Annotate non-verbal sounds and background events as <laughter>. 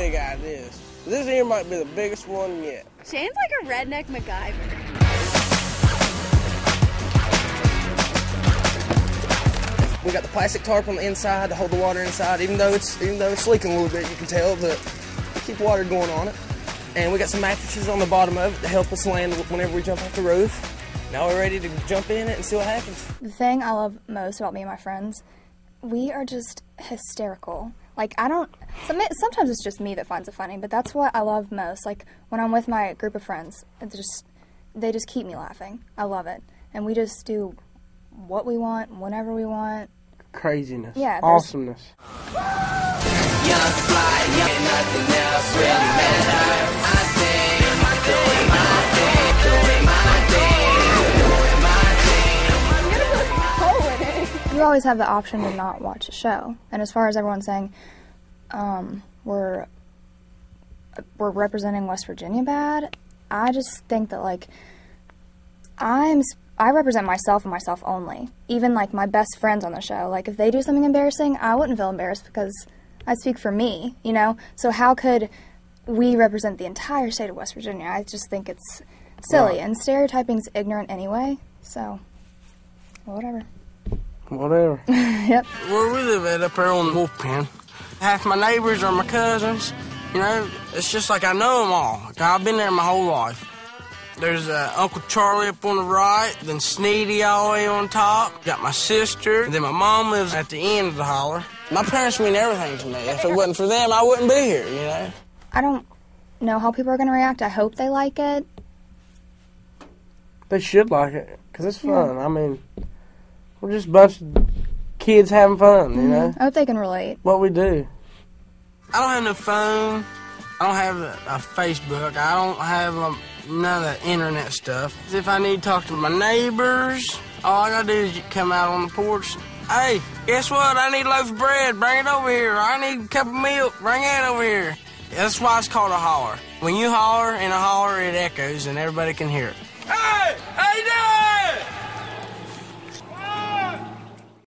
big ideas. This here might be the biggest one yet. Shain's like a redneck MacGyver. We got the plastic tarp on the inside to hold the water inside, even though it's even though it's leaking a little bit, you can tell that keep water going on it. And we got some mattresses on the bottom of it to help us land whenever we jump off the roof. Now we're ready to jump in it and see what happens. The thing I love most about me and my friends, we are just hysterical. Like I don't. Sometimes it's just me that finds it funny, but that's what I love most. Like when I'm with my group of friends, it's just they just keep me laughing. I love it, and we just do what we want whenever we want. Craziness. Yeah. Awesomeness. Always have the option to not watch a show, and as far as everyone's saying, um, we're we're representing West Virginia bad. I just think that like I'm I represent myself and myself only. Even like my best friends on the show, like if they do something embarrassing, I wouldn't feel embarrassed because I speak for me, you know? So how could we represent the entire state of West Virginia? I just think it's silly Right. and stereotyping's ignorant anyway. So whatever. Whatever. <laughs> yep. Where we live at up there on the Wolf Pen, half my neighbors are my cousins. You know, it's just like I know them all. Like, I've been there my whole life. There's uh, Uncle Charlie up on the right, then Sneedy all the way on top. Got my sister, and then my mom lives at the end of the holler. My parents mean everything to me. If it wasn't for them, I wouldn't be here, you know? I don't know how people are going to react. I hope they like it. They should like it, because it's fun. I mean, we're just a bunch of kids having fun, you know? I hope they can relate. What we do. I don't have no phone. I don't have a, a Facebook. I don't have um none of the internet stuff. If I need to talk to my neighbors, all I gotta do is come out on the porch. Hey, guess what? I need a loaf of bread. Bring it over here. I need a cup of milk. Bring it over here. That's why it's called a holler. When you holler in a holler, it echoes and everybody can hear it.